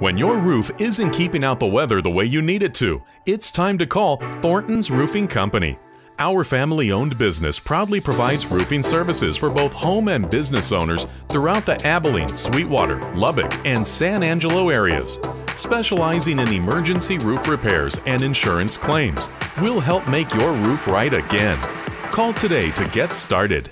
When your roof isn't keeping out the weather the way you need it to, it's time to call Thornton's Roofing Company. Our family owned business proudly provides roofing services for both home and business owners throughout the Abilene, Sweetwater, Lubbock, and San Angelo areas. Specializing in emergency roof repairs and insurance claims, we'll help make your roof right again. Call today to get started.